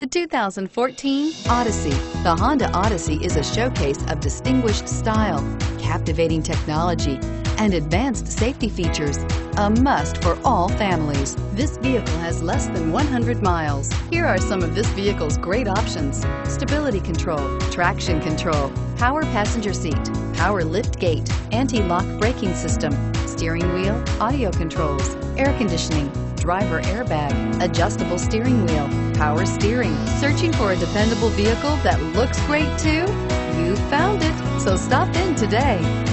The 2014 Odyssey. The Honda Odyssey is a showcase of distinguished style, captivating technology, and advanced safety features. A must for all families. This vehicle has less than 100 miles. Here are some of this vehicle's great options. Stability control, traction control, power passenger seat, power lift gate, anti-lock braking system, steering wheel, audio controls, air conditioning, driver airbag, adjustable steering wheel, power steering. Searching for a dependable vehicle that looks great too? You found it, so stop in today.